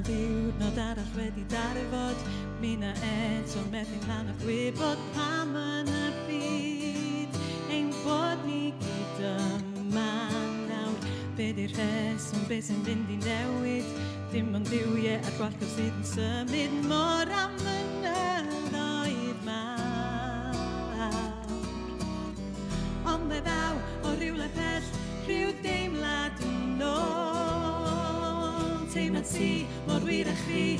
na ddiwrnod arall wedi darfod Mi na eto methu pan o gwybod pam yn y byd Ein bod ni gyd yma nawr Be di rheswm, be sy'n mynd i newid Dim ond diwiau a gwallgof sydd yn symud mor am y at ti, mor wir a chi,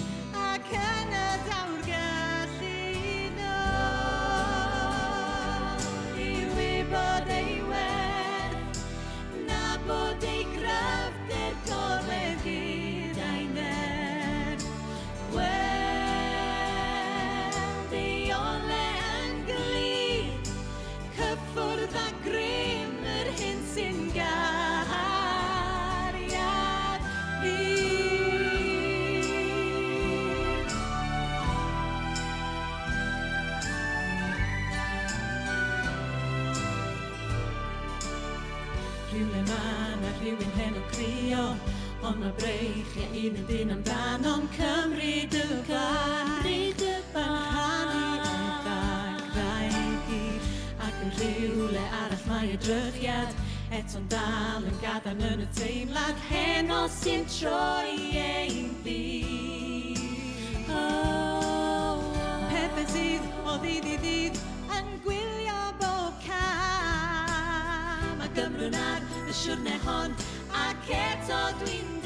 rhywle ma na rhywun hen o crio Ond mae breich breichiau un yn dyn amdano'n Cymru dy Cymru dy Ac yn rhywle arall mae y edrychiad Eto'n dal yn gadarn yn y teimlad Heno sy'n troi ein fi oh, oh, Pethau sydd o ddi i ddydd Gymru ar y siwrne hon ac eto dwi'n